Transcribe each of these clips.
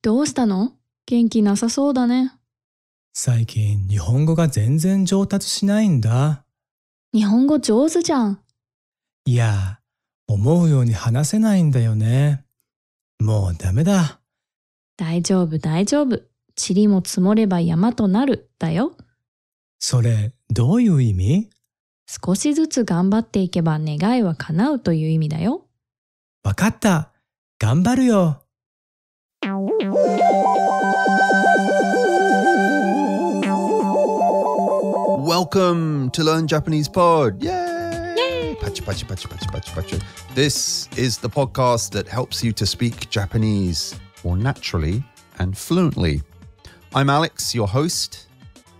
どうしたの？元気なさそうだね。最近日本語が全然上達しないんだ。日本語上手じゃん。いや、思うように話せないんだよね。もうダメだ。大丈夫大丈夫。塵も積もれば山となる。だよ。それ、どういう意味少しずつ頑張っていけば願いは叶うという意味だよ。わかった。頑張るよ。Welcome to Learn Japanese Pod. Yay! Yay! Pachi, pachi, pachi, pachi, pachi, pachi. This is the podcast that helps you to speak Japanese more naturally and fluently. I'm Alex, your host,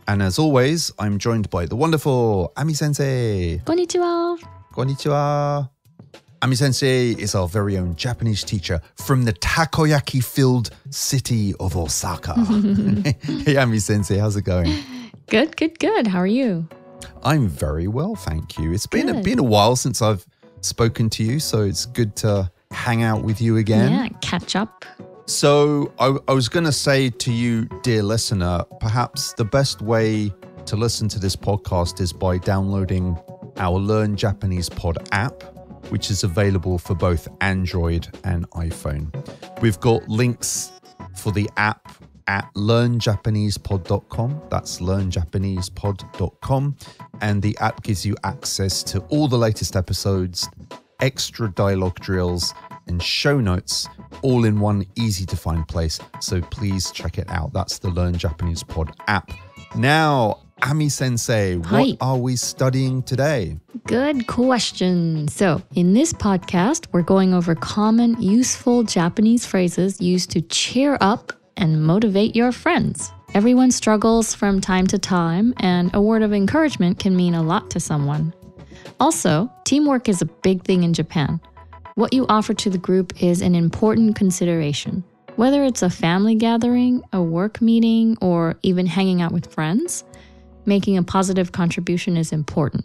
And as always, I'm joined by the wonderful Ami Sensei. Konnichiwa. Konnichiwa. Ami Sensei is our very own Japanese teacher from the takoyaki filled city of Osaka. hey, Ami Sensei, how's it going? Good, good, good. How are you? I'm very well, thank you. It's been a, been a while since I've spoken to you, so it's good to hang out with you again. Yeah, catch up. So I, I was going to say to you, dear listener, perhaps the best way to listen to this podcast is by downloading our Learn Japanese Pod app, which is available for both Android and iPhone. We've got links for the app at learnjapanesepod.com. That's learnjapanesepod.com. And the app gives you access to all the latest episodes, extra dialogue drills, and show notes all in one easy to find place. So please check it out. That's the Learn Japanese Pod app. Now, Ami Sensei, what are we studying today? Good question. So, in this podcast, we're going over common, useful Japanese phrases used to cheer up and motivate your friends. Everyone struggles from time to time, and a word of encouragement can mean a lot to someone. Also, teamwork is a big thing in Japan. What you offer to the group is an important consideration. Whether it's a family gathering, a work meeting, or even hanging out with friends, making a positive contribution is important.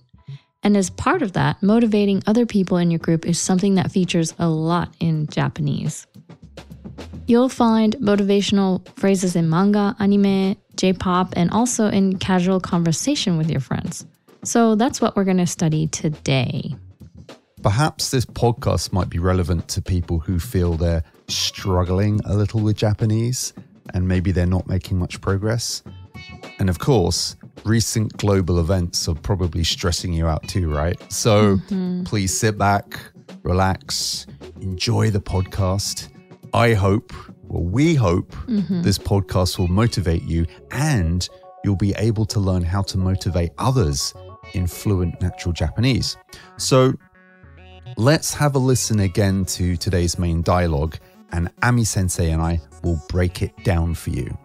And as part of that, motivating other people in your group is something that features a lot in Japanese. You'll find motivational phrases in manga, anime, J pop, and also in casual conversation with your friends. So that's what we're going to study today. Perhaps this podcast might be relevant to people who feel they're struggling a little with Japanese and maybe they're not making much progress. And of course, recent global events are probably stressing you out too, right? So mm-hmm. please sit back, relax, enjoy the podcast. I hope, well, we hope mm-hmm. this podcast will motivate you and you'll be able to learn how to motivate others in fluent natural Japanese. So let's have a listen again to today's main dialogue, and Ami Sensei and I will break it down for you.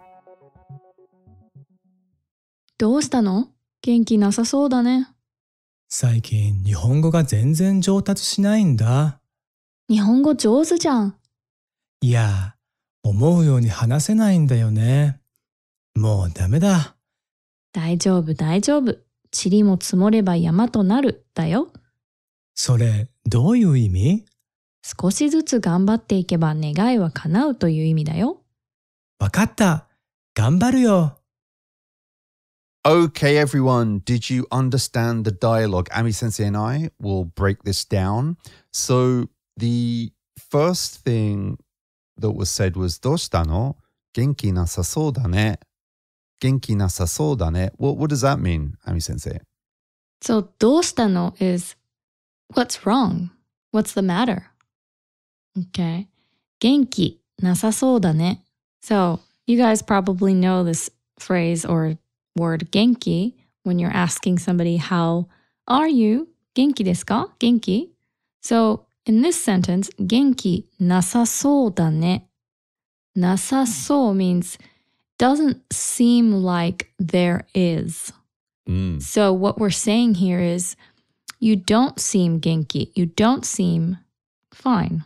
どうしたの元気なさそうだね。最近日本語が全然上達しないんだ。日本語上手じゃん。いや、思うように話せないんだよね。もうダメだ。大丈夫大丈夫。塵も積もれば山となる。だよ。それ、どういう意味少しずつ頑張っていけば願いは叶うという意味だよ。わかった。頑張るよ。Okay, everyone, did you understand the dialogue? Ami Sensei and I will break this down. So, the first thing that was said was, どうしたの元気なさそうだね。元気なさそうだね. What, what does that mean, Ami Sensei? So, どうしたの is what's wrong? What's the matter? Okay. 元気なさそうだね. So, you guys probably know this phrase or word 元気 when you're asking somebody, How are you? 元気ですか元気 So, in this sentence, 元気なさそうだね. なさそう means doesn't seem like there is. Mm. So what we're saying here is you don't seem genki. You don't seem fine.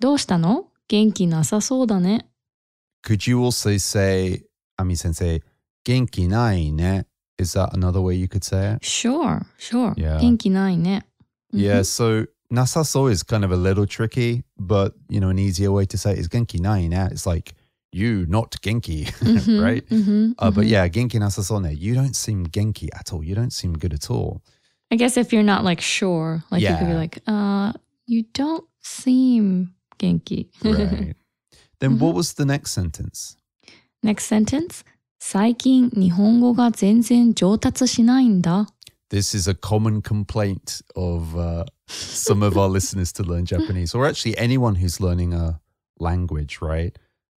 どうしたの元気なさそうだね。 Could you also say, Ami Sensei, 元気ないね Is that another way you could say it? Sure, sure. Yeah. 元気ないね。 Yeah, so nasaso is kind of a little tricky, but you know, an easier way to say it is genki nai ne. It's like you not genki, Mhm, right? mhm, Uh, but mhm. yeah, genki nasaso ne. You don't seem genki at all. You don't seem good at all. I guess if you're not like sure, like you could be Yeah. like, uh, you don't seem genki. Right. then what Mhm. was the next sentence? Next sentence. 最近日本語が全然上達しないんだ。 This is a common complaint of uh, some of our listeners to learn Japanese, or actually anyone who's learning a language, right?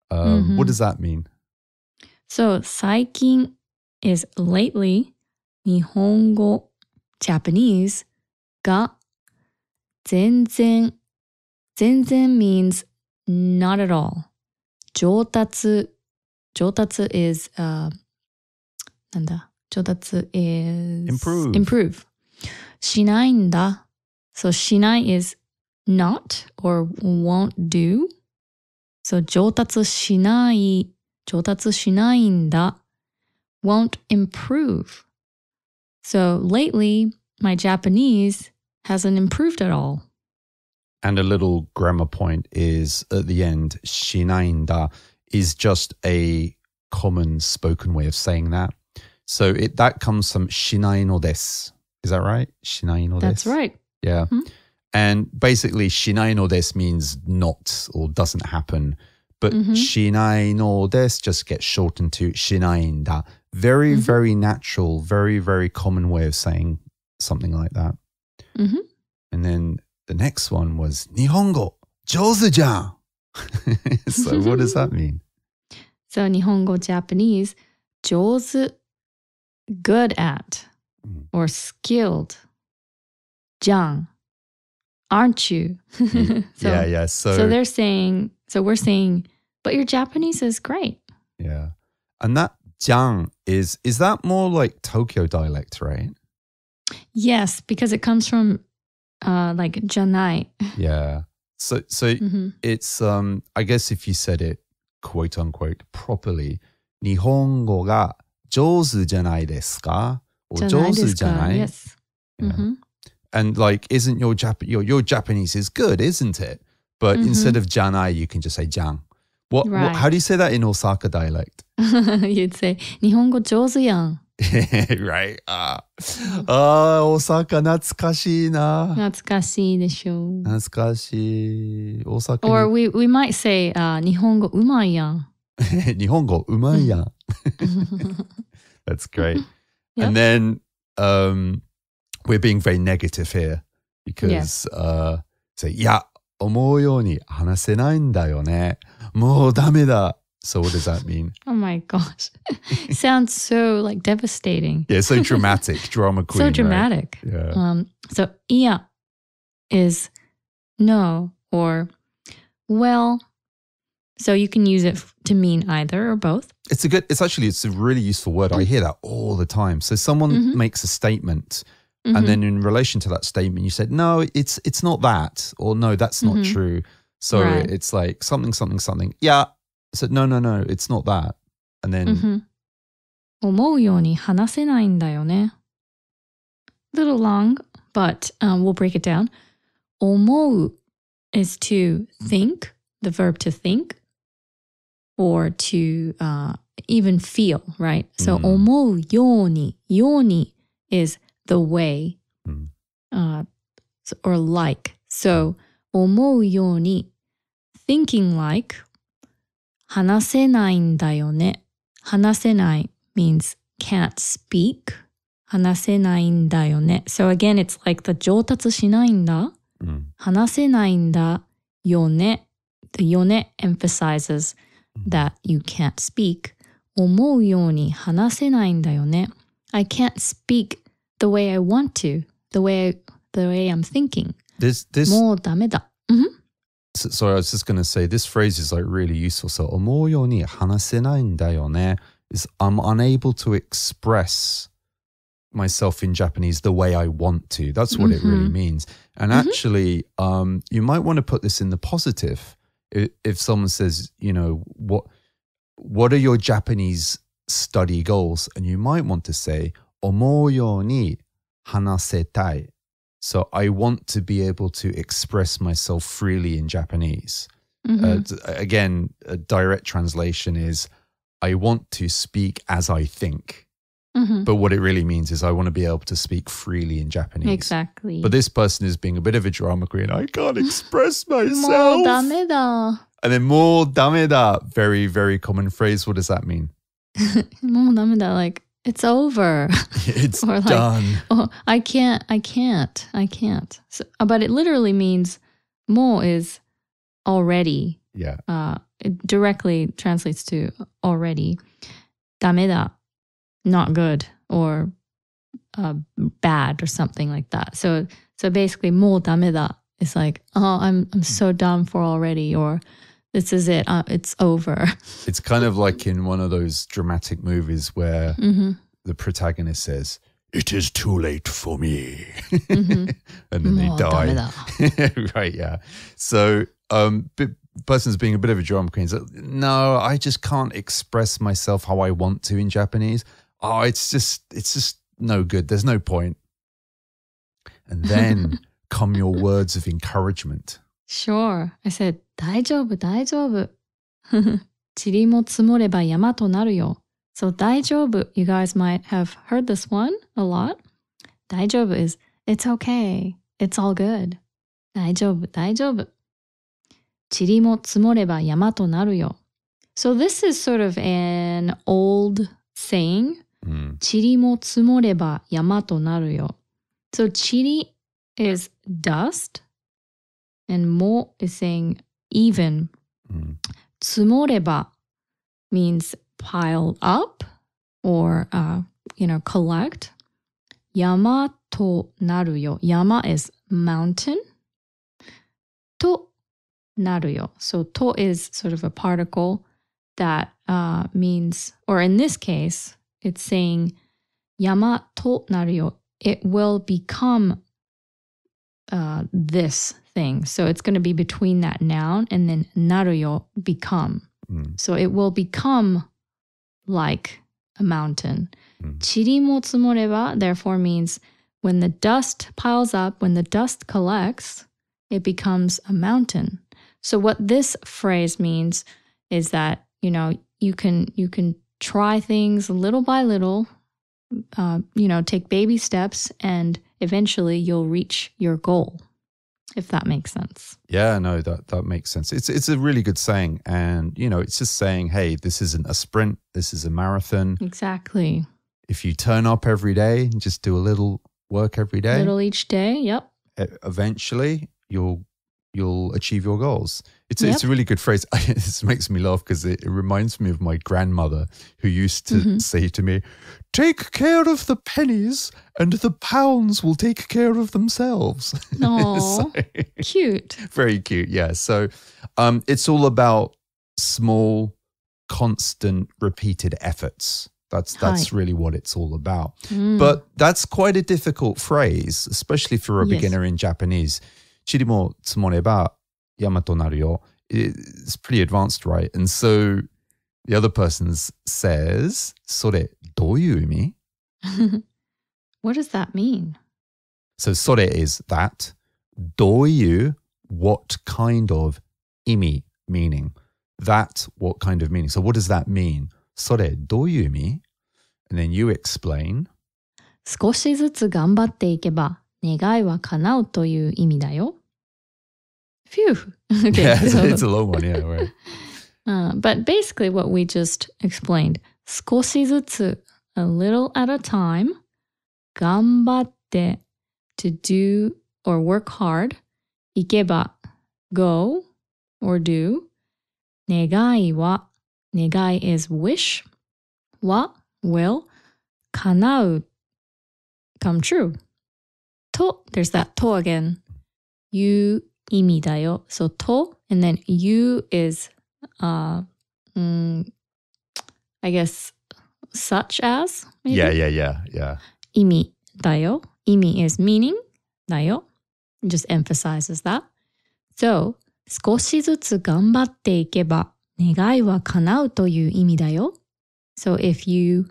Um, What Mhm. does that mean? So 最近 is lately 日本語 Japanese が全然全然 means not at all 上達上達 is、uh, なんだ上達 is Improve. improve しないんだ so しない is not or won't do so 上達しない上達しないんだ won't improve. so lately, my Japanese hasn't improved at all. And a little grammar point is at the end, shinainda is just a common spoken way of saying that. So it that comes from shinai no desu. Is that right? Shinai no desu. That's right. Yeah. Mhm. And basically, shinai no desu means not or doesn't happen but mm-hmm. shinai no this just gets shortened to shinai in that. Very, mm-hmm. very natural, very, very common way of saying something like that. Mm-hmm. And then the next one was Nihongo, Jozuja. so what does that mean? So Nihongo Japanese, Jozu, good at mm. or skilled. Jang, aren't you? Mm. so, yeah, yeah. So, so they're saying, so we're saying but your Japanese is great. Yeah. And that "jang" is is that more like Tokyo dialect, right? Yes, because it comes from uh like janai. Yeah. So so mm-hmm. it's um I guess if you said it quote unquote properly, Nihongo ga jozu janai desu ka? Or jozu janai? Yes. Yeah. Mm-hmm. And like isn't your Jap your your Japanese is good, isn't it? But mm-hmm. instead of janai you can just say jang What, what? Right. How do you say that in Osaka dialect? You'd say 日本語上手やん。 right. Ah, ah, Osaka 懐かしいな。懐かしいでしょう。懐かしい。大阪 Or に we, we might say、uh, 日本語うまいやん。日本語うまいやん。That's great. And then um, we're being very negative here because uh, say, いや、 思うように話せないんだよね。もうダメだ。So what does that mean? oh my gosh. Sounds so like devastating. Yeah, so dramatic, drama queen. So dramatic. Right? Yeah. Um, so "iya" is no or well. So you can use it to mean either or both. It's a good it's actually it's a really useful word. I hear that all the time. So someone mm -hmm. makes a statement Mhm. and then in relation to that statement, you said, no, it's, it's not that, or no, that's not Mhm. true. So Right. it's like something, something, something. Yeah. I said, no, no, no, it's not that. And then, Mhm. 思うように話せないんだよね。Little long, but um, we'll break it down. 思う is to think, the verb to think, or to uh, even feel, right? So うん思うように、ように is the way, うん uh, or like. So 思うように thinking like 話せないんだよね。話せない means can't speak. 話せないんだよね。So again, it's like the 上達しないんだ。 mm, 話せないんだよね。The よね emphasizes that you can't speak. 思うように話せないんだよね。I can't speak the way I want to, the way, I, the way I'm thinking. this, this, もうダメだ。 so, sorry, I was just going to say this phrase is like really useful. So, 思うように話せないんだよね is I'm unable to express myself in Japanese the way I want to. That's what it really Mhm. means. And Mhm. actually, um, you might want to put this in the positive. If, if someone says, you know, what what are your Japanese study goals? And you might want to say, 思うように話せたい。So I want to be able to express myself freely in Japanese. Mhm. Uh, d- again, a direct translation is I want to speak as I think. Mhm. But what it really means is I want to be able to speak freely in Japanese. Exactly. But this person is being a bit of a drama queen. I can't express もう myself. ダメだ。 And then more dameda. Very, very common phrase. What does that mean? もうダメだ。Like, it's over. It's or like, done. Oh, I can't, I can't, I can't. So, uh, but it literally means mo is already. Yeah. Uh, it directly translates to already. Dameda, not good or uh, bad or something like that. So so basically, mo dameda is like, oh, I'm I'm so done for already, or this is it. Uh, it's over. It's kind of like in one of those dramatic movies where mm-hmm. the protagonist says, it is too late for me. Mm-hmm. and then they die. right, yeah. So, um, but person's being a bit of a drama queen. So, no, I just can't express myself how I want to in Japanese. Oh, it's just, it's just no good. There's no point. And then come your words of encouragement. Sure. I said, 大丈夫、大丈夫。塵も積もれば山となるよ。So 大丈夫. You guys might have heard this one a lot. 大丈夫 is, it's okay. It's all good. 大丈夫、大丈夫。塵も積もれば山となるよ。So this is sort of an old saying. Mm. 塵も積もれば山となるよ。So 塵 is dust, and more is saying even. Mm. Tsumoreba means pile up or uh, you know collect. Yama to naruyo. Yama is mountain. To naruyo. So to is sort of a particle that uh, means, or in this case, it's saying yama to naruyo. It will become uh, this thing. So it's going to be between that noun and then naruyo, become. Mm. So it will become like a mountain. Mm. Therefore means when the dust piles up, when the dust collects, it becomes a mountain. So what this phrase means is that, you know, you can you can try things little by little, uh, you know, take baby steps and eventually you'll reach your goal. If that makes sense. Yeah, no, that that makes sense. It's it's a really good saying, and you know, it's just saying, hey, this isn't a sprint. This is a marathon. Exactly. If you turn up every day and just do a little work every day, Little each day. Yep. eventually you'll you'll achieve your goals. It's Yep. it's a really good phrase. this makes me laugh because it, it reminds me of my grandmother who used to Mhm. say to me, "Take care of the pennies, and the pounds will take care of themselves." Aw, So- cute. very cute. Yeah. So um, it's all about small, constant, repeated efforts. That's that's Hi. really what it's all about. Mm. But that's quite a difficult phrase, especially for a Yes. beginner in Japanese. 塵も積もれば山となるよ. It's pretty advanced, right? And so the other person s- says, それどういう意味? what does that mean? So それ is that. どういう what kind of 意味 meaning. That what kind of meaning. So what does that mean? それどういう意味? And then you explain. 少しずつ頑張っていけば 願いは叶うという意味だよ。Phew. Okay, yeah, it's, so- it's a long one. Yeah, right. Uh, but basically, what we just explained 少しずつ a little at a time 頑張って to do or work hard 行けば go or do 願いは願い is wish は will 叶う come true と there's that と again いう意味だよ so と and then you is uh, mm, I guess such as maybe? Yeah, yeah, yeah, yeah. 意味だよ Imi is meaning だよ It just emphasizes that So 少しずつ頑張っていけば願いは叶うという意味だよ So if you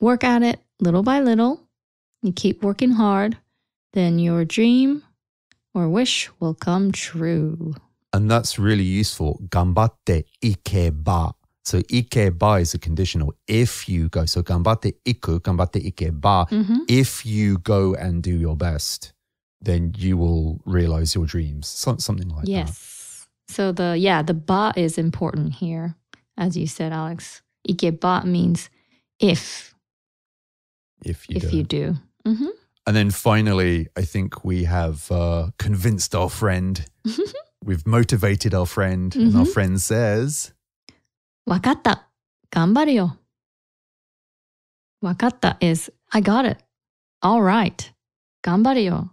work at it little by little you keep working hard, then your dream or wish will come true. And that's really useful. Gambatte ikeba. So ikeba is a conditional. If you go, so gambatte iku, gambatte ikeba. Mm-hmm. If you go and do your best, then you will realize your dreams. So, something like yes. that. Yes. So the yeah, the ba is important here, as you said, Alex. Ikeba means if. If you if do. you do. Mm-hmm. And then finally, I think we have uh, convinced our friend. We've motivated our friend, mm -hmm. and our mm-hmm. friend says, Wakata, ganbaru Wakata is, I got it. All right. Ganbaru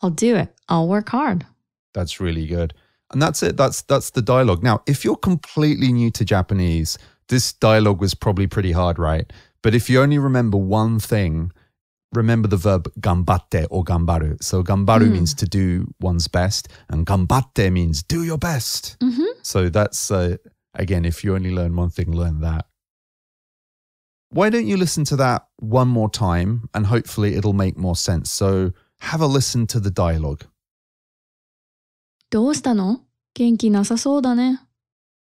I'll do it. I'll work hard. That's really good. And that's it. That's that's the dialogue. Now, if you're completely new to Japanese, this dialogue was probably pretty hard, right? But if you only remember one thing, remember the verb gambatte or gambaru. So gambaru Mm. means to do one's best, and gambatte means do your best. hmm So that's uh, again, if you only learn one thing, learn that. Why don't you listen to that one more time, and hopefully it'll make more sense. So have a listen to the dialogue. どうしたの元気なさそうだね。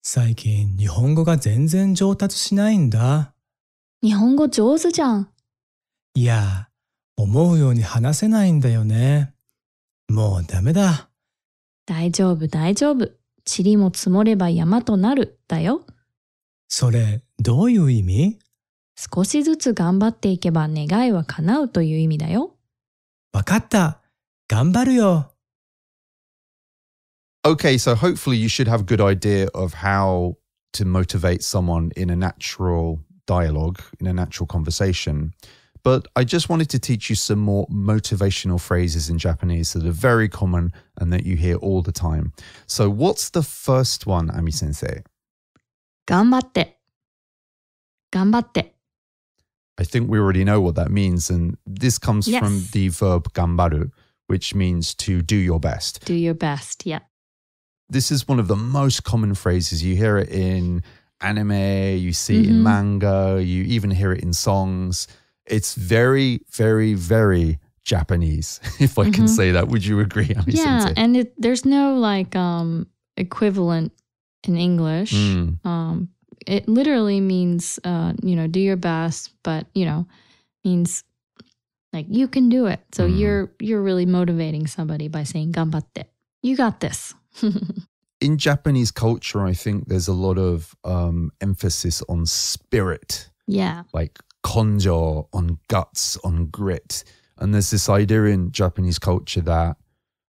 最近日本語が全然上達しないんだ。日本語上手じゃん。 いや、思うように話せないんだよね。もうダメだ。大丈夫大丈夫。塵も積もれば山となる。だよ。それ、どういう意味少しずつ頑張っていけば願いは叶うという意味だよ。わかった。頑張るよ。Okay, so hopefully you should have a good idea of how to motivate someone in a natural dialogue, in a natural conversation. But I just wanted to teach you some more motivational phrases in Japanese that are very common and that you hear all the time. So, what's the first one, Ami sensei? 頑張って。頑張って。 I think we already know what that means. And this comes from Yes. the verb gambaru, which means to do your best. Do your best. Yeah. this is one of the most common phrases. You hear it in anime, you see it in Mhm. manga, you even hear it in songs. It's very, very, very Japanese, if I can Mhm. say that. Would you agree? Ami Yeah, sensei? and it, there's no like um equivalent in English. Mm, Um, it literally means uh, you know, do your best, but you know, means like you can do it. So Mm. you're you're really motivating somebody by saying "gambatte." You got this. In Japanese culture, I think there's a lot of um, emphasis on spirit, yeah. like konjo, on guts, on grit. And there's this idea in Japanese culture that,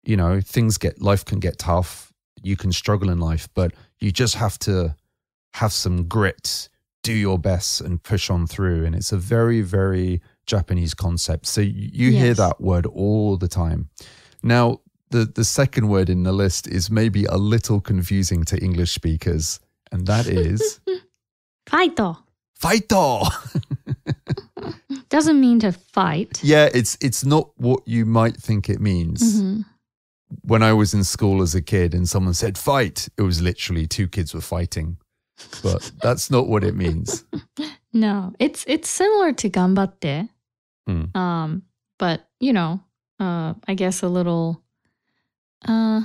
you know, things get, life can get tough. You can struggle in life, but you just have to have some grit, do your best, and push on through. And it's a very, very Japanese concept. So you, you hear that word all the time. Now, the, the second word in the list is maybe a little confusing to English speakers, and that is Fight. fighto. Doesn't mean to fight. Yeah, it's it's not what you might think it means. Mhm. When I was in school as a kid and someone said fight, it was literally two kids were fighting. But that's not what it means. No, it's it's similar to gambatte. Hmm. Um, but you know, uh, I guess a little. Uh,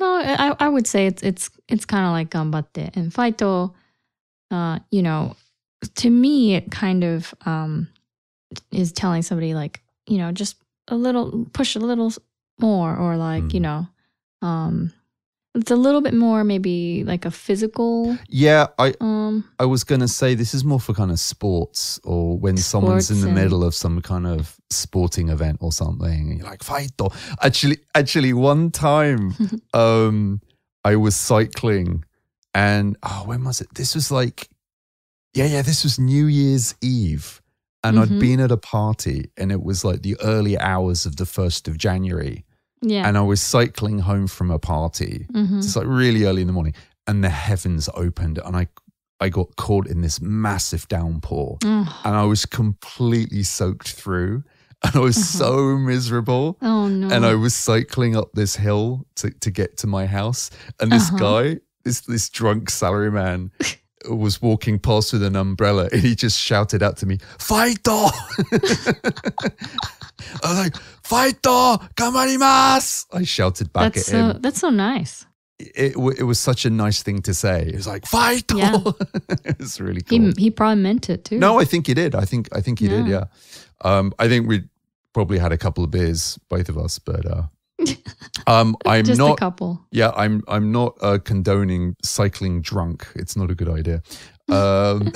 no, I I would say it's it's it's kind of like gambatte and faito. Uh, you know, to me, it kind of um is telling somebody like you know just a little push a little more or like you Hmm. know, um, it's a little bit more maybe like a physical Yeah, I um I was going to say this is more for kind of sports or when someone's in the middle of some kind of sporting event or something and you're like fight or actually actually one time um I was cycling and oh when was it this was like yeah yeah this was New Year's Eve and I'd Mhm. been at a party and it was like the early hours of the 1st of January yeah. and I was cycling home from a party Mhm. it's like really early in the morning, and the heavens opened, and I I got caught in this massive downpour, Oh. and I was completely soaked through, and I was Uh-huh. so miserable. Oh no. And I was cycling up this hill to, to get to my house, and this Uh-huh. guy, this this drunk salaryman, was walking past with an umbrella and he just shouted out to me, Fight! I was like, Fight! Gambarimasu! I shouted back That's at so him. that's so nice. It, w- it was such a nice thing to say. It was like, Fight! Yeah. it was really cool. He he probably meant it too. No, I think he did. I think I think he did. Yeah. Yeah. Um, I think we probably had a couple of beers, both of us, but uh, Um, I'm Just not a couple. Yeah, I'm. I'm not uh, condoning cycling drunk. It's not a good idea. Um,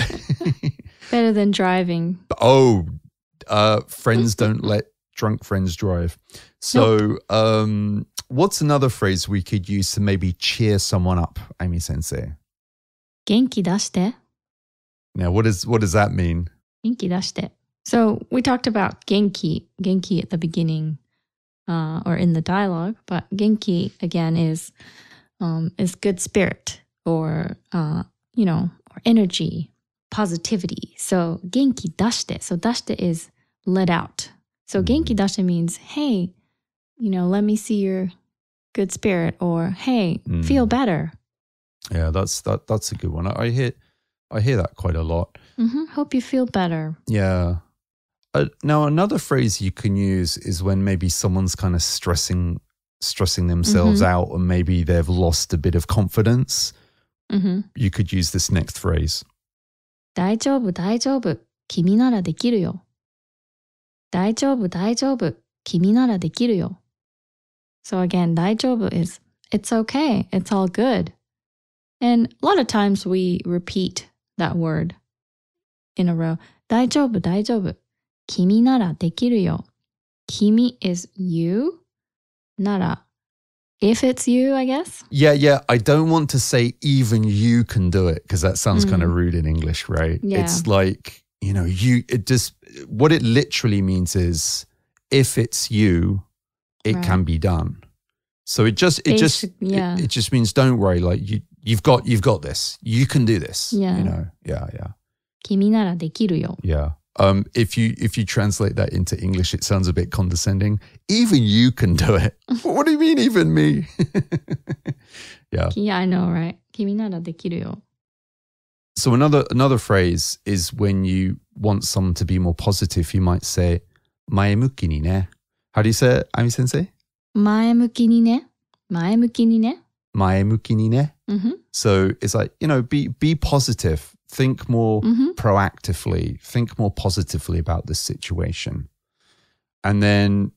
Better than driving. Oh, uh, friends don't let drunk friends drive. So, nope. um, what's another phrase we could use to maybe cheer someone up, Ami Sensei? Genki dashite. Now, what is what does that mean? Genki dashite. So we talked about genki, genki at the beginning. Uh, or in the dialogue, but genki again is um, is good spirit or uh, you know or energy, positivity. So genki dashite. So dashite is let out. So mm-hmm. genki dashite means hey, you know, let me see your good spirit, or hey, mm. feel better. Yeah, that's that. That's a good one. I, I hear I hear that quite a lot. Mm-hmm. Hope you feel better. Yeah, Uh, now, another phrase you can use is when maybe someone's kind of stressing, stressing themselves Mhm. out, and maybe they've lost a bit of confidence. hmm You could use this next phrase. 大丈夫大丈夫君ならできるよ大丈夫大丈夫君ならできるよ So again 大丈夫 is it's okay it's all good and a lot of times we repeat that word in a row 大丈夫大丈夫 君ならできるよ君 is you なら if it's you I guess Yeah, yeah. I don't want to say even you can do it because that sounds kind of Mm. rude in English, right? Yeah. It's like, you know, you, it just, what it literally means is if it's you, it Right. can be done. So it just, it just, Basic- yeah. it, it just means don't worry. Like you, you've got, you've got this. You can do this. Yeah. You know, yeah, yeah, 君ならできるよ yeah. Um, if you if you translate that into English, it sounds a bit condescending. Even you can do it. what do you mean, even me? yeah. Yeah I know right 君ならできるよ So another another phrase is when you want someone to be more positive, you might say "maemuki ni ne." How do you say it, Ami Sensei? 前向きにね。前向きにね。 "Maemuki ni ne." Mm-hmm. So it's like you know, be be positive. Think more Mm-hmm. proactively. Think more positively about this situation. And then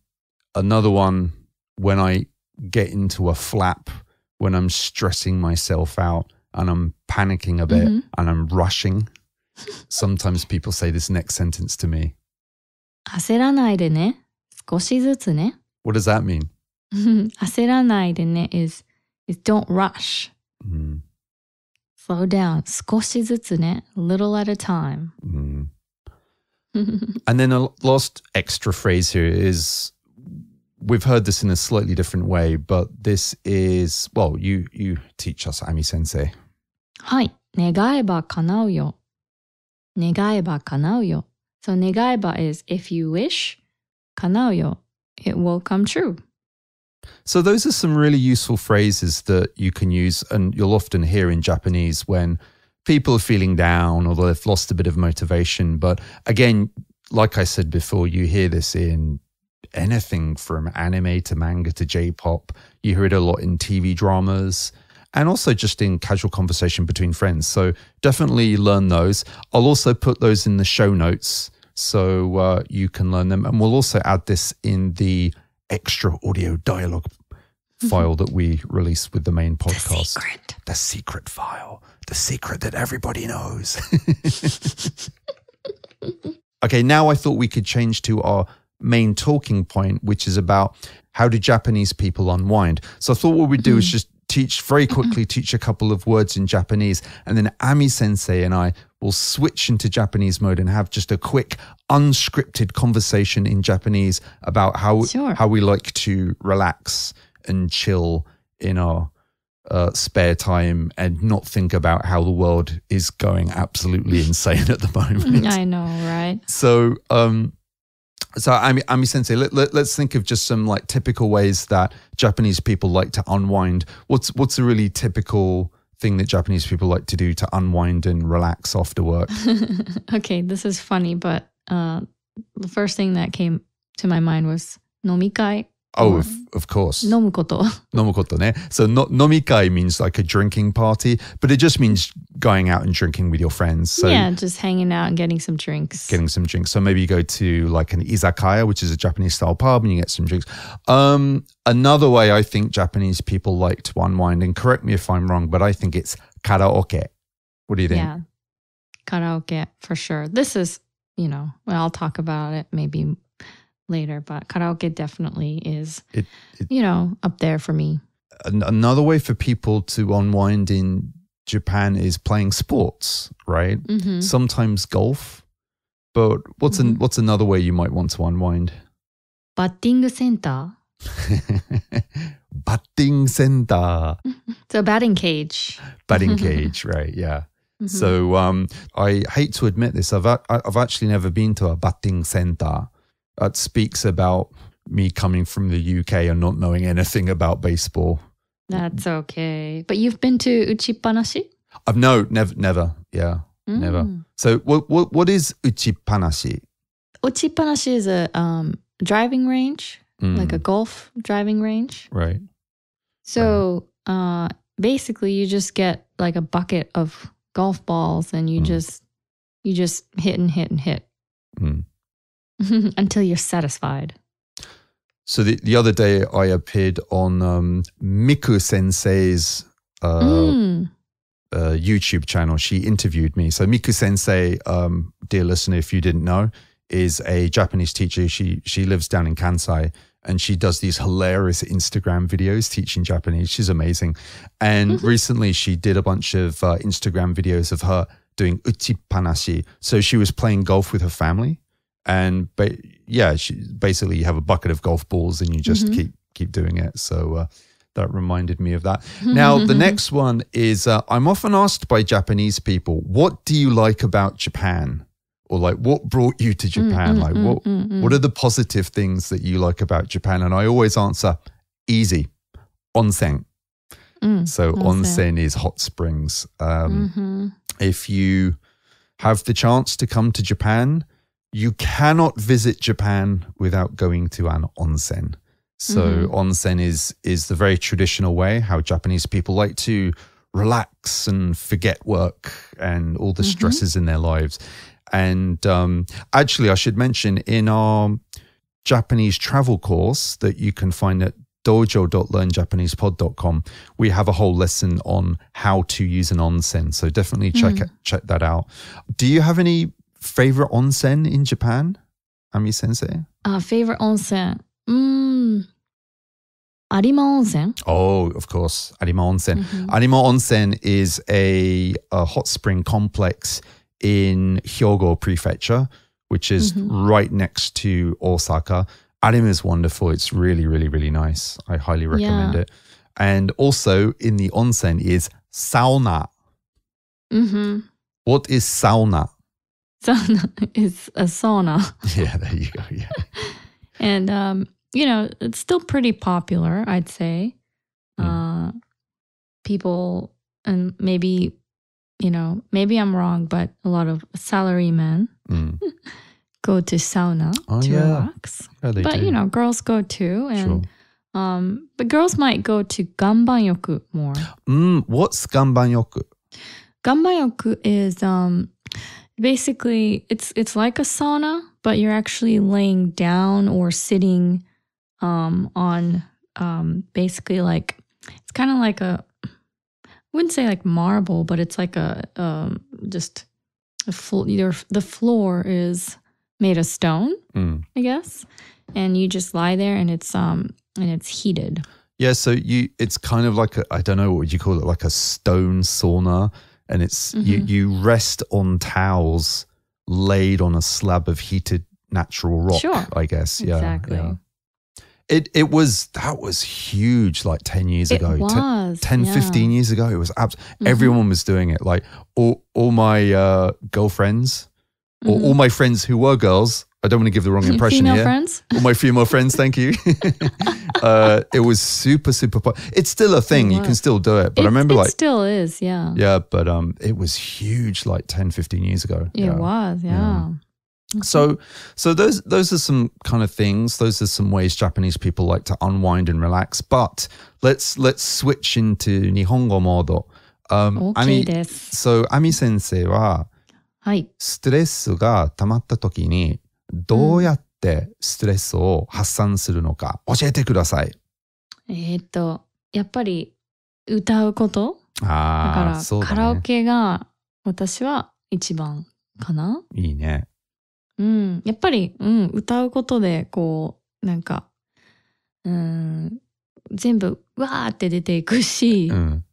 another one when I get into a flap, when I'm stressing myself out and I'm panicking a bit Mhm. and I'm rushing. Sometimes people say this next sentence to me. 焦らないでね。少しずつね。 What does that mean? 焦らないでね is, is don't rush. Mm, Slow down. 少しずつね。little at a time. mm. And then a last extra phrase here is we've heard this in a slightly different way, but this is well, you you teach us, Ami Sensei. はい。願えば叶うよ。願えば叶うよ。So 願えば is if you wish, 叶うよ。It will come true. So those are some really useful phrases that you can use, and you'll often hear in Japanese when people are feeling down or they've lost a bit of motivation. But again, like I said before, you hear this in anything from anime to manga to J-pop. You hear it a lot in TV dramas. And also just in casual conversation between friends. So definitely learn those. I'll also put those in the show notes so uh, you can learn them. And we'll also add this in the extra audio dialogue file that we release with the main podcast. Secret. The secret file. The secret that everybody knows. okay, now I thought we could change to our main talking point, which is about how do Japanese people unwind. So I thought what we'd do is mm-hmm. just teach very quickly, teach a couple of words in Japanese, and then Ami Sensei and I will switch into Japanese mode and have just a quick, unscripted conversation in Japanese about how Sure. how we like to relax and chill in our uh, spare time and not think about how the world is going absolutely insane at the moment. I know, right? So, um, so Ami, Ami Sensei, let, let, us think of just some like typical ways that Japanese people like to unwind. What's what's a really typical thing that Japanese people like to do to unwind and relax after work? okay, this is funny, but uh, the first thing that came to my mind was nomikai, Oh, of, of course. Nomukoto. Ne. So no, nomikai means like a drinking party, but it just means going out and drinking with your friends. So yeah, just hanging out and getting some drinks. Getting some drinks. So maybe you go to like an izakaya, which is a Japanese style pub, and you get some drinks. Um, another way I think Japanese people like to unwind, and correct me if I'm wrong, but I think it's karaoke. What do you think? Yeah, karaoke for sure. This is, you know, well, I'll talk about it maybe later, but karaoke definitely is, it, it, you know, up there for me. Another way for people to unwind in Japan is playing sports, right? Mm-hmm. Sometimes golf, but what's mm-hmm. an, what's another way you might want to unwind? Batting center. batting center. So batting cage. Batting cage, right? Yeah. Mm-hmm. So um, I hate to admit this. I've a- I've actually never been to a batting center, that speaks about me coming from the UK and not knowing anything about baseball. That's okay. But you've been to Uchipanashi? I've no, never, never. Yeah. Never. Mm. So what what what is uchipanashi? Uchipanashi is a um, driving range, Mm, like a golf driving range. right. So uh, basically, you just get like a bucket of golf balls, and you Mm. just you just hit and hit and hit Mm. until you're satisfied. So the, the other day I appeared on um, Miku Sensei's uh, Mm. uh, YouTube channel. She interviewed me. So Miku Sensei, um, dear listener, if you didn't know, is a Japanese teacher. She she lives down in Kansai and she does these hilarious Instagram videos teaching Japanese. She's amazing. And recently she did a bunch of uh, Instagram videos of her doing uchipanashi. So she was playing golf with her family. And ba- yeah, she, basically you have a bucket of golf balls and you just Mhm. keep keep doing it. So uh, that reminded me of that. Now, the next one is uh, I'm often asked by Japanese people, what do you like about Japan? Or like, what brought you to Japan? mm, like, mm, what, mm, mm. what are the positive things that you like about Japan? And I always answer, easy, onsen. Mm. So, Onsen. onsen is hot springs. Um, Mhm. If you have the chance to come to Japan, you cannot visit Japan without going to an onsen. So Mhm. onsen is is the very traditional way how Japanese people like to relax and forget work and all the Mhm. stresses in their lives. And um, actually, I should mention in our Japanese travel course that you can find at dojo.learnjapanesepod.com, we have a whole lesson on how to use an onsen. So definitely check Mm. it, check that out. Do you have any favorite onsen in Japan, Ami Sensei? Uh, favorite onsen? Mm. Arima onsen. Oh, of course, Arima Onsen. Mhm. Arima Onsen is a, a hot spring complex in Hyogo Prefecture, which is Mhm. right next to Osaka. Arima is wonderful. It's really, really, really nice. I highly recommend Yeah. it. And also in the onsen is sauna. Mm-hmm. What is sauna? Sauna is a sauna. Yeah, there you go. Yeah. And um, you know, it's still pretty popular, I'd say. Mm. Uh, people, and maybe, you know, maybe I'm wrong, but a lot of salarymen Mm. go to sauna Oh, to yeah. relax. Yeah, But do. you know, girls go too, sure. and um, but girls might go to ganbanyoku more. Mm, what's gambanyoku? Ganbanyoku is um basically it's it's like a sauna, but you're actually laying down or sitting um on um basically like it's kind of like a I wouldn't say like marble, but it's like a um just a full your the floor is made of stone, Mm. I guess. And you just lie there and it's um and it's heated. Yeah, so you it's kind of like a I don't know what would you call it like a stone sauna and it's you Mhm. you rest on towels laid on a slab of heated natural rock, Sure. I guess. Yeah. Exactly. yeah. It it was that was huge like 10 years It ago. Was 10 yeah. 15 years ago it was abs- Mhm. everyone was doing it like all all my uh girlfriends or Mhm. all my friends who were girls I don't want to give the wrong impression Female here. friends? All my female friends, thank you. uh, it was super, super. Po- it's still a thing. It You can was. still do it. But it, I remember, it like, still is, yeah. yeah, but um, it was huge, like 10, 15 years ago. It yeah. was, yeah. So, so those those are some kind of things. Those are some ways Japanese people like to unwind and relax. But let's let's switch into Nihongo mode. Um, OK です。 so アミ先生ははい。ストレスが溜まった時に どうやってストレスを発散するのか教えてください。えーっと、やっぱり歌うこと？だああ、から、ね。カラオケが私は一番かな？いいね。うん。やっぱり、うん、歌うことで、こう、なんか、うん、全部、わーって出ていくし、うん、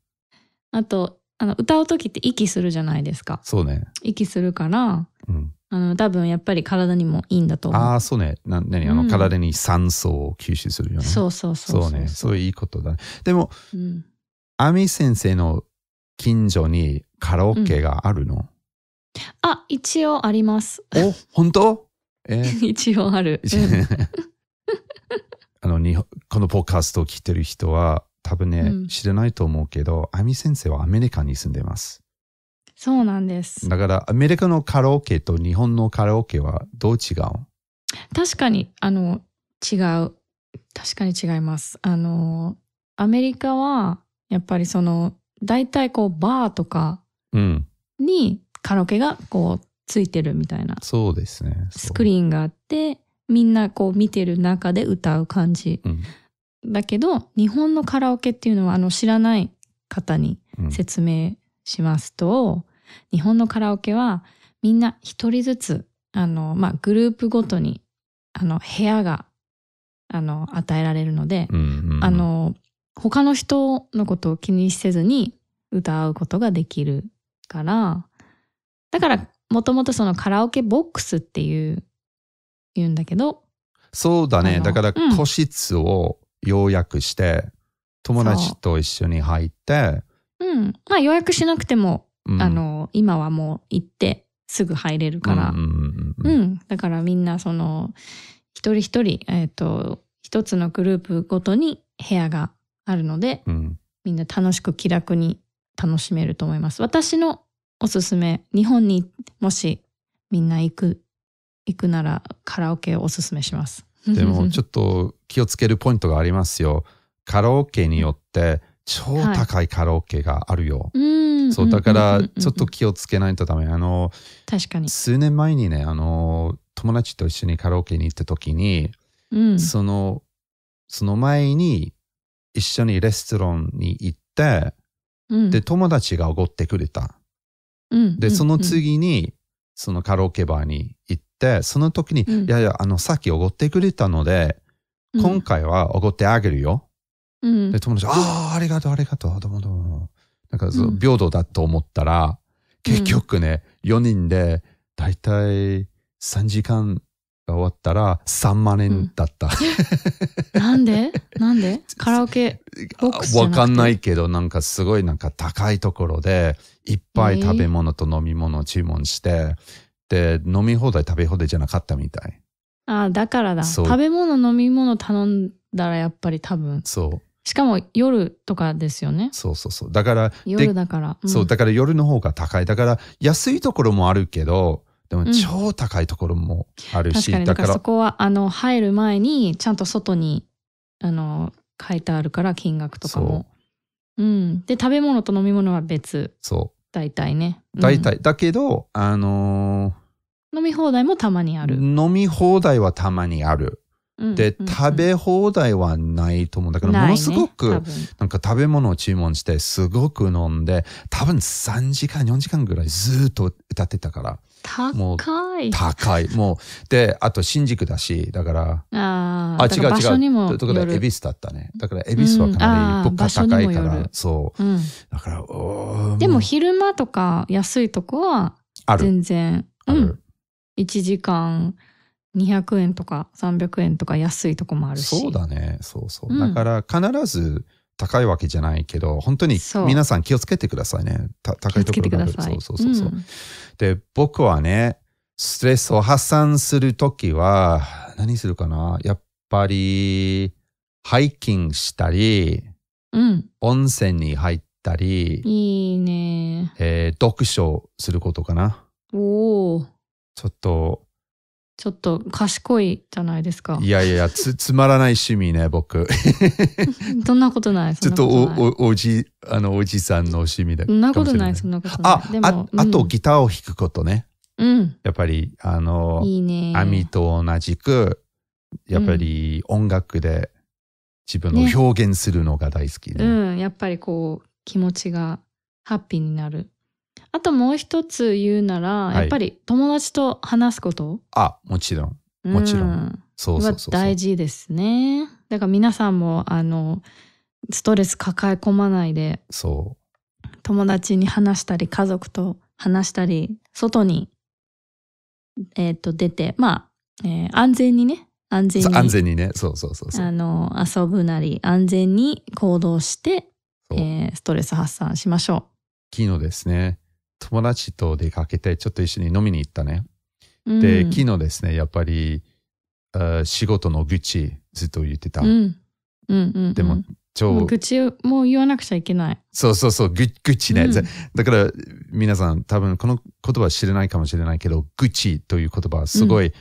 あと、あの、歌う時って息するじゃないですか。そうね。息するから、うん、あの、多分やっぱり体にもいいんだと思う。ああ、そうね。な何あの、うん体に酸素を吸収するよね。そうそうそうそうね。そういういいことだね。でも、うん。アミ先生の近所にカラオケがあるの、あ、一応あります。お本当？えー 一応ある。うん あのにこのポッドキャストを聞いてる人は多分ね、うん知らないと思うけど、アミ先生はアメリカに住んでます。そうなんです。だからアメリカのカラオケと日本のカラオケはどう違う？確かに、あの、違う。確かに違います。あの、アメリカは、やっぱりその、大体こう、バーとかうん、にカラオケがこう、ついてるみたいな。そうですね。スクリーンがあって、みんなこう見てる中で歌う感じ。うんだけど、日本のカラオケっていうのは、あの、知らない方にうん。説明しますと、日本のカラオケはみんな一人ずつ、あの、まあ、グループごとに、あの、部屋が、あの、与えられるので、うんうんうん。あの、他の人のことを気にせずに歌うことができるから、だから、もともとそのカラオケボックスっていう、言うんだけど、そうだね。だからうん。個室を要約して、友達と一緒に入って、う。ん。まあ予約しなくても、うん。あの、今はもう行ってすぐ入れるから、うんうんうんううんん、だからみんなその一人一人、えっと一つのグループごとに部屋があるのでうん。みんな楽しく気楽に楽しめると思います。私のおすすめ日本にもしみんな行く行くならカラオケをおすすめしますでもちょっっと気をつけるポイントがありますよ。カラオケによって超高いカラオケがあるよ。とうん。そう、だからちょっと気をつけないとダメ。あの、確かに、数年前にね、あの、友達と一緒にカラオケに行った時に、うん、その、その前に一緒にレストランに行って、うん。で、友達がおごってくれた。うん。で、そのうん。次に、そのカラオケバーにその時に、うん。いやいや、あの、さっきおごってくれたので、うん。今回はおごってあげるよ。うん。で、友達、ああ、ありがとう、ありがとう、どうもどうも。なんかそう、うん。平等だと思ったら、結局ね、4人で、だいたい3時間が終わったら3万円だった。なんで？なんで？カラオケ？ボわかんないけど、なんかすごいなんか高いところで、いっぱい食べ物と飲み物を注文して、で、飲み放題食べ放題じゃなかったみたい。ああだからだ。そう。食べ物飲み物頼んだらやっぱり多分。そう、しかも夜とかですよね。そうそうそう。だから、夜だから、んそう、だから夜の方が高い。だから安いところもあるけど、でもうん。超高いところもあるし、確かに。だからだからそこはあの入る前にちゃんと外にあの書いてあるから金額とかも。う。ん。で食べ物と飲み物は別。そ大体ね。う。大体、だけど、あのうん飲み放題もたまにあーる、飲み放題はたまにある。で、うんうん食べ放題はないと思う。だからものすごく、なんか食べ物を注文して、すごく飲んで、多分3時間、4時間ぐらいずっと歌ってたから、高い高い。もう、で、あと新宿だし、だから、ああ、違う違う。もだから、よる恵比寿だったね。だから、恵比寿はかなり物価高いからる、そう。うん、だから、でもう昼間とか安いとこはある。全然うん、ある。1時間200円とか300円とか安いとこもあるしそうだね。そうそう。うんだから、必ず高いわけじゃないけど、本当に皆さん気をつけてくださいね。高いところがある。そうそうそうそう。んで、僕はね、ストレスを発散するときは、何するかな？やっぱり、ハイキングしたり、うん。温泉に入ったり、いいね。えー読書することかな。おお。ちょっと、ちょっと賢いじゃないですかい。やいや、つ、つまらない趣味ね、僕。そんなことない。ちょっとお、お、おじ、あの、おじさんの趣味だそんなことない、そんなことない。あ、あ、あとギターを弾くことね。うん。やっぱり、あのうん、いいね。アミと同じく、やっぱり音楽で自分のね表現するのが大好きね。うん。やっぱりこう、気持ちがハッピーになる。あともう一つ言うなら、いやっぱり友達と話すこと。あ、もちろん。もちろんうんはそうそうそうそう。大事ですね。だから皆さんも、あの、ストレス抱え込まないで、そ友達に話したり、家族と話したり、外に、えっ、と、出て、まあ、えー安全にね、安う。全に、そう安全にね。そうそうそうそう。あの、遊ぶなり、安全に行動して、そうえーストレス発散しましょ昨日ですね、友達と出かけて、ちょっと一緒に飲みに行ったね。う。で、うん昨日ですね、やっぱり、あ仕事の愚痴ずっと言ってた。うん。うんうんうん。でも、も超う、愚痴をもう言わなくちゃいけない。そうそうそう、ぐ愚痴ね。うんぜだから、皆さん、多分この言葉知らないかもしれないけど、愚痴という言葉はすごい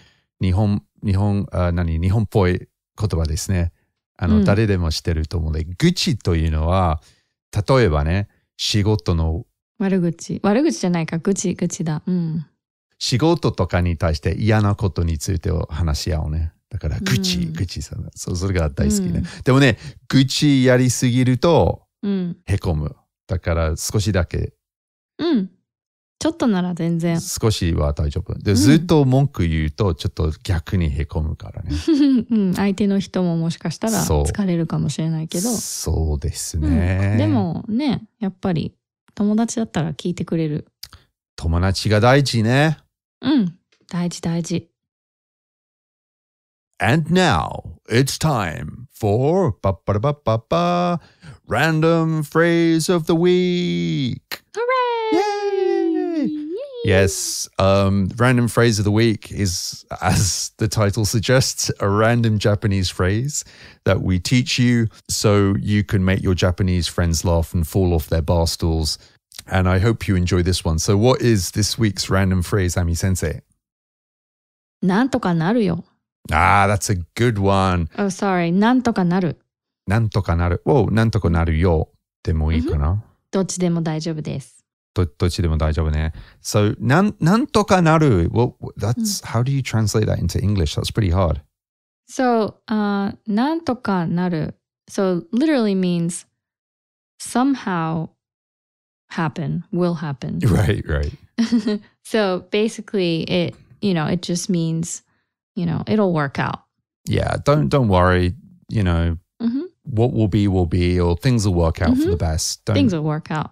日本、日本、あ何、日本っぽい言葉ですね。あの、うん誰でも知ってると思うので、愚痴というのは、例えばね、仕事の、悪口。悪口じゃないか、愚痴、愚痴だ。うん。仕事とかに対して嫌なことについてを話し合うね。だから、愚痴、うん愚痴さ、そう、それが大好きね。うんでもね、愚痴やりすぎると、うん。へこむ。だから、少しだけうん。ちょっとなら全然。少しは大丈夫。で、うんずっと文句言うと、ちょっと逆にへこむからね。うん、相手の人ももしかしたらそう疲れるかもしれないけど、そうですうんね。で、もねやっぱり友達だったら聞いてくれる友達が大事ね。うん大事大事 And now, it's time for ba ba ba ba ba random phrase of the week. Hooray! Yes, um, random phrase of the week is, as the title suggests, a random Japanese phrase that we teach you so you can make your Japanese friends laugh and fall off their bar stools. And I hope you enjoy this one. So, what is this week's random phrase, Ami Sensei? なんとかなるよ Ah, that's a good one. Oh sorry なんとかなるなんとかなる。おなんとかなるよ。でもいいかな。どっちでも大丈夫です どどっちでも大丈夫ね。So, なん、なんとかなる。Well, that's, how do you translate that into English? That's pretty hard. So、uh, なんとかなる So literally means somehow happen will happen Right, right. so basically it you know it just means you know it'll work out Yeah, don't don't worry. You know, hmm what will be will be, or things will work out for Mhm. the best. Don't, things will work out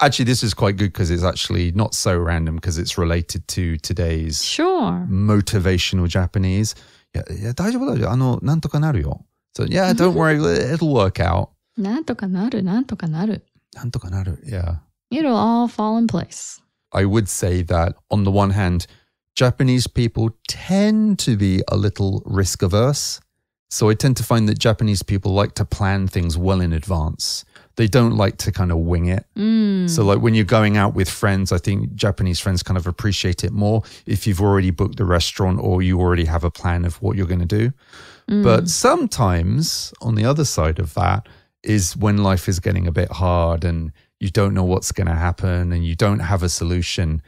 actually, this is quite good because it's actually not so random because it's related to today's sure motivational Japanese. Yeah, yeah, 大丈夫大丈夫。あの、なんとかなるよ。So yeah, don't worry, it'll work out. なんとかなるなんとかなるなんとかなる。Yeah. It'll all fall in place I would say that on the one hand, Japanese people tend to be a little risk averse. So I tend to find that Japanese people like to plan things well in advance. They don't like to kind of wing it. うん。 So, like when you're going out with friends, I think Japanese friends kind of appreciate it more if you've already booked the restaurant or you already have a plan of what you're going to do. うん But sometimes, on the other side of that, is when life is getting a bit hard and you don't know what's going to happen and you don't have a solution.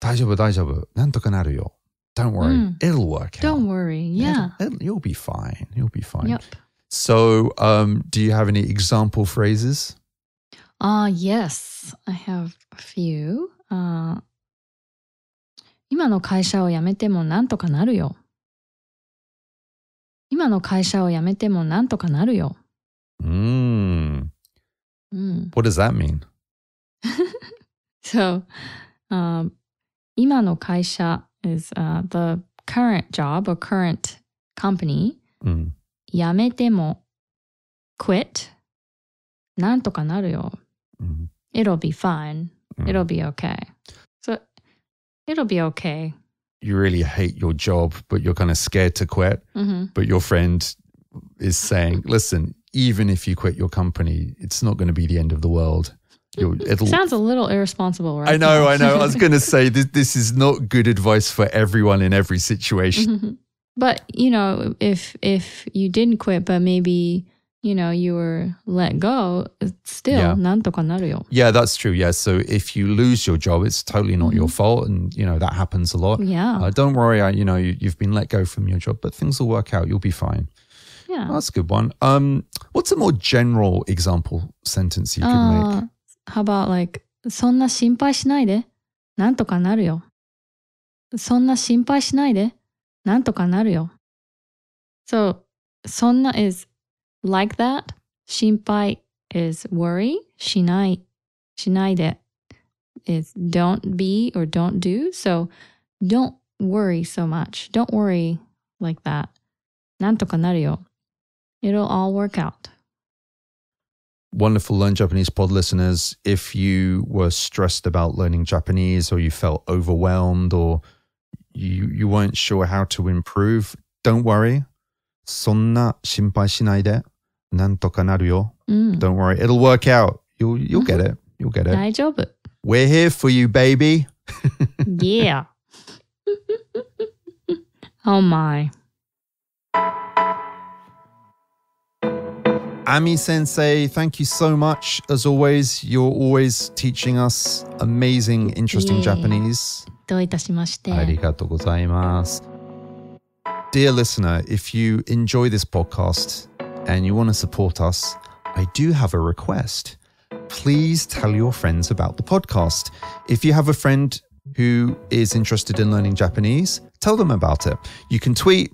大丈夫大丈夫。なんとかなるよ。Don't worry. うん It'll work out. Don't worry. Yeah. It'll- it'll- you'll be fine. You'll be fine. Yep. So, um, do you have any example phrases? Ah, yes. I have a few. あー今の会社を辞めてもなんとかなるよ。今の会社を辞めてもなんとかなるよ。 Mm. うん。 What does that mean? So, um, 今の会社 is、uh, the current job or current company. Mm. 辞めても quit なんとかなるよ。 Mm. It'll be fine. Mm. It'll be okay. So it'll be okay. you really hate your job, but you're kind of scared to quit. hmm But your friend is saying, listen, even if you quit your company, it's not going to be the end of the world. You'll, it'll, Sounds a little irresponsible, right? I know, I know. I was going to say this, this is not good advice for everyone in every situation. Mhm. But you know, if if you didn't quit, but maybe you know you were let go, it's still Yeah. なんとかなるよ。 Yeah, that's true. Yeah. So if you lose your job, it's totally not your fault. And, you know, that happens a lot. Yeah, Uh, don't worry. I, you know, you, you've been let go from your job, but things will work out. You'll be fine. yeah. That's a good one. Um, what's a more general example sentence you could make? Uh, how about like そんな心配しないで、なんとかなるよ。そんな心配しないで、 なんとかなるよ。So そんな is like that. 心配 is worry. しないしないで is don't be or don't do. So don't worry so much. Don't worry like that. なんとかなるよ。It'll all work out. Wonderful Learn Japanese pod listeners. If you were stressed about learning Japanese or you felt overwhelmed or you, you weren't sure how to improve, don't worry. そんな心配しないで。なんとかなるよ。うん、 Don't worry. It'll work out. You'll, you'll get it. You'll get it. 大丈夫。 We're here for you, baby. Yeah. oh my. Ami Sensei, thank you so much. As always, you're always teaching us amazing, interesting Yay. Japanese. どういたしまして。ありがとうございます. Dear listener, if you enjoy this podcast and you want to support us, I do have a request. Please tell your friends about the podcast. If you have a friend who is interested in learning Japanese, tell them about it. You can tweet,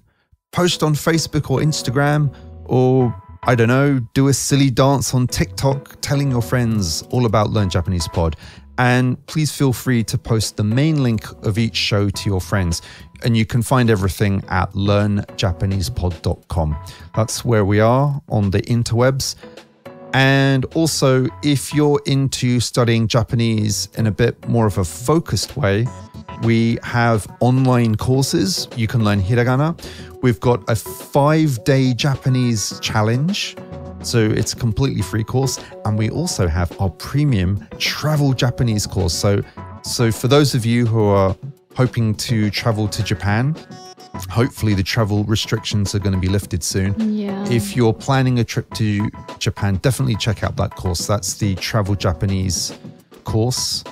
post on Facebook or Instagram, or I don't know, do a silly dance on TikTok telling your friends all about Learn Japanese Pod. And please feel free to post the main link of each show to your friends. And you can find everything at learnjapanesepod.com. That's where we are on the interwebs. And also, if you're into studying Japanese in a bit more of a focused way, we have online courses. You can learn hiragana. We've got a five day Japanese challenge. So it's a completely free course. And we also have our premium travel Japanese course. So, so for those of you who are hoping to travel to Japan, hopefully the travel restrictions are going to be lifted soon. Yeah. If you're planning a trip to Japan, definitely check out that course. That's the Travel Japanese course,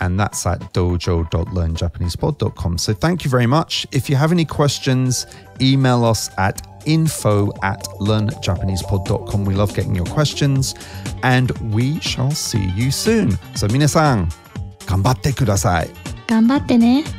and that's at dojo.learnjapanesepod.com. So thank you very much. If you have any questions, email us at info at learnjapanesepod.com. We love getting your questions, and we shall see you soon. So minasan, ganbatte kudasai. Ganbatte ne.